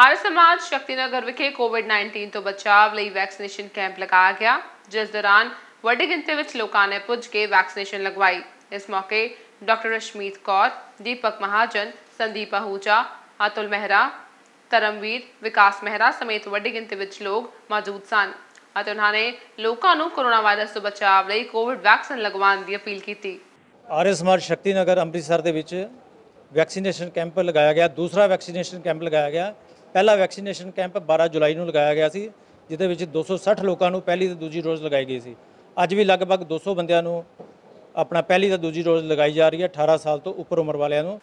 R ਸਮਾਜ ਸ਼ਕਤੀਨਗਰ ਵਿਖੇ ਕੋਵਿਡ-19 ਤੋਂ ਬਚਾਅ ਲਈ ਵੈਕਸੀਨੇਸ਼ਨ ਕੈਂਪ ਲਗਾਇਆ ਗਿਆ ਜਿਸ ਦੌਰਾਨ ਵੱਡੀ ਗਿਣਤੀ ਵਿੱਚ ਲੋਕਾਂ ਨੇ ਪੁੱਜ ਕੇ ਵੈਕਸੀਨੇਸ਼ਨ ਲਗਵਾਈ ਇਸ ਮੌਕੇ ਡਾਕਟਰ ਰਸ਼ਮੀਤ ਕੌਰ ਦੀਪਕ ਮਹਾਜਨ ਸੰਦੀਪ ਆਹੂਜਾ ਅਤੁਲ ਮਹਿਰਾ ਧਰਮਵੀਰ ਵਿਕਾਸ ਮਹਿਰਾ ਸਮੇਤ ਵੱਡੀ ਗਿਣਤੀ ਵਿੱਚ ਲੋਕ ਮੌਜੂਦ ਸਨ ਅਤੇ ਉਹਨਾਂ ਨੇ ਲੋਕਾਂ ਨੂੰ ਕੋਰੋਨਾ ਵਾਇਰਸ ਤੋਂ ਬਚਾਅ ਲਈ ਕੋਵਿਡ ਵੈਕਸੀਨ ਲਗਵਾਉਣ ਦੀ ਅਪੀਲ ਕੀਤੀ ਆਰਯ ਸਮਾਜ ਸ਼ਕਤੀ ਨਗਰ ਅੰਮ੍ਰਿਤਸਰ ਦੇ ਵਿੱਚ ਵੈਕਸੀਨੇਸ਼ਨ ਕੈਂਪ ਲਗਾਇਆ ਗਿਆ ਦੂਸਰਾ ਵੈਕਸੀਨੇਸ਼ਨ ਕੈਂਪ ਲਗਾਇਆ ਗਿਆ ਪਹਿਲਾ ਵੈਕਸੀਨੇਸ਼ਨ ਕੈਂਪ 12 ਜੁਲਾਈ ਨੂੰ ਲਗਾਇਆ ਗਿਆ ਸੀ, ਜਿਹਦੇ ਵਿੱਚ 260 ਲੋਕਾਂ ਨੂੰ ਪਹਿਲੀ ਤੇ ਦੂਜੀ ਡੋਜ਼ ਲਗਾਈ ਗਈ ਸੀ। ਅੱਜ ਵੀ ਲਗਭਗ 200 ਬੰਦਿਆਂ ਨੂੰ ਆਪਣਾ ਪਹਿਲੀ ਤੇ ਦੂਜੀ ਡੋਜ਼ ਲਗਾਈ ਜਾ ਰਹੀ ਹੈ 18 ਸਾਲ ਤੋਂ ਉੱਪਰ ਉਮਰ ਵਾਲਿਆਂ ਨੂੰ।